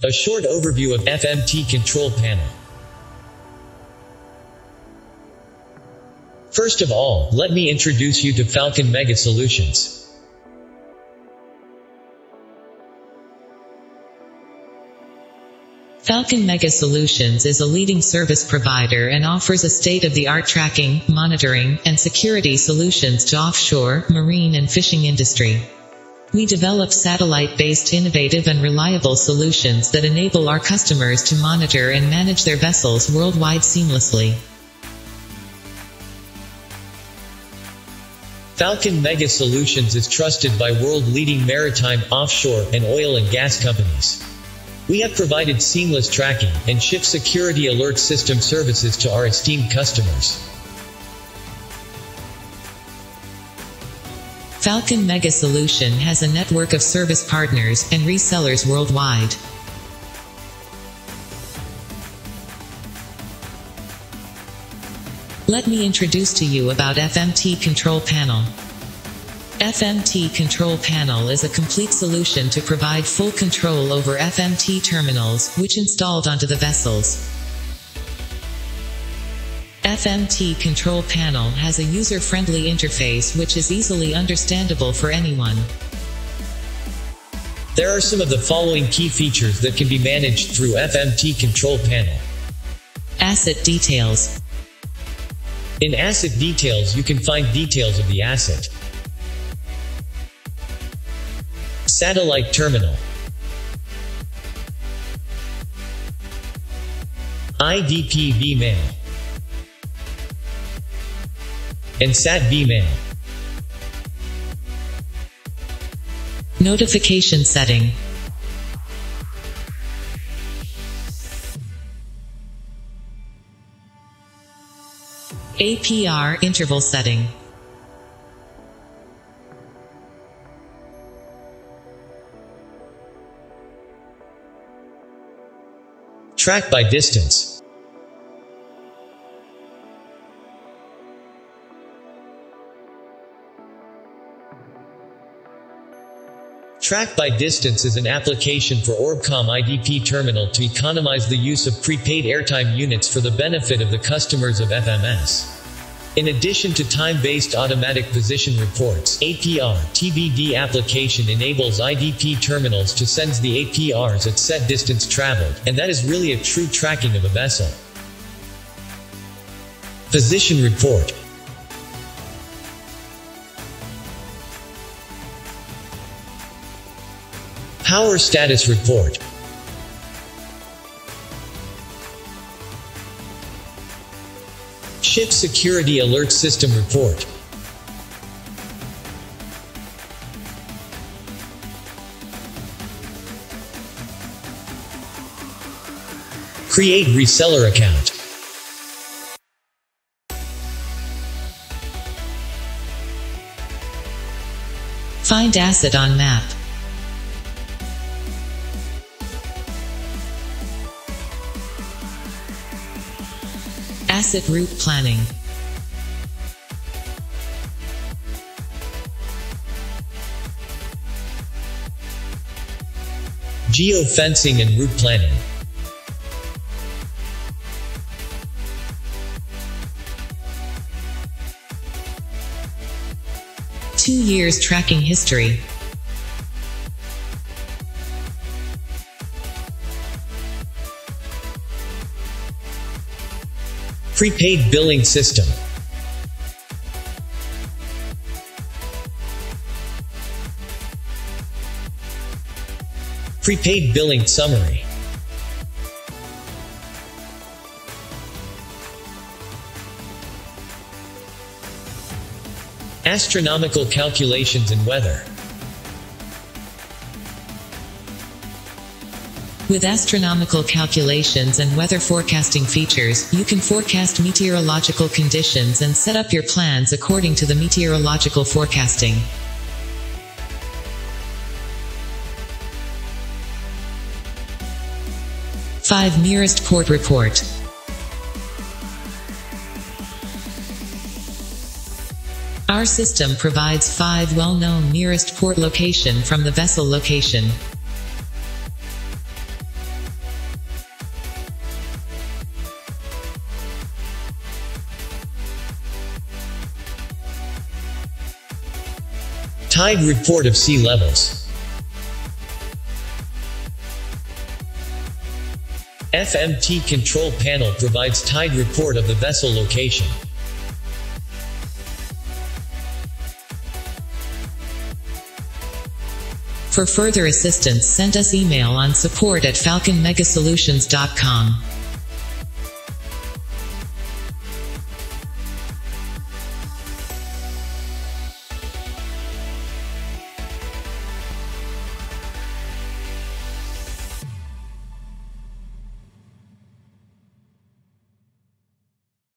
A short overview of FMT control panel. First of all, let me introduce you to Falcon Mega Solutions. Falcon Mega Solutions is a leading service provider and offers a state-of-the-art tracking, monitoring, and security solutions to offshore, marine and fishing industry. We develop satellite-based innovative and reliable solutions that enable our customers to monitor and manage their vessels worldwide seamlessly. Falcon Mega Solutions is trusted by world-leading maritime, offshore, and oil and gas companies. We have provided seamless tracking and ship security alert system services to our esteemed customers. Falcon Mega Solution has a network of service partners and resellers worldwide. Let me introduce to you about FMT Control Panel. FMT Control Panel is a complete solution to provide full control over FMT terminals, which installed onto the vessels. FMT Control Panel has a user-friendly interface which is easily understandable for anyone. There are some of the following key features that can be managed through FMT Control Panel. Asset Details In Asset Details you can find details of the asset. Satellite Terminal IDP V-Mail and SAT V-Mail. Notification Setting APR Interval Setting Track by distance. Track by Distance is an application for Orbcomm IDP terminal to economize the use of prepaid airtime units for the benefit of the customers of FMS. In addition to time-based automatic position reports, APR TBD application enables IDP terminals to send the APRs at set distance traveled, and that is really a true tracking of a vessel. Position report Power status report Ship Security Alert System Report Create reseller account. Find asset on map. Asset route planning. Geofencing and route planning. Two years tracking history. Prepaid billing system. Prepaid billing summary. Astronomical calculations and weather. With astronomical calculations and weather forecasting features, you can forecast meteorological conditions and set up your plans according to the meteorological forecasting. Five nearest port report. Our system provides five well-known nearest port location from the vessel location. Tide report of sea levels. FMT control panel provides tide report of the vessel location. For further assistance send us email on support at falconmegasolutions.com.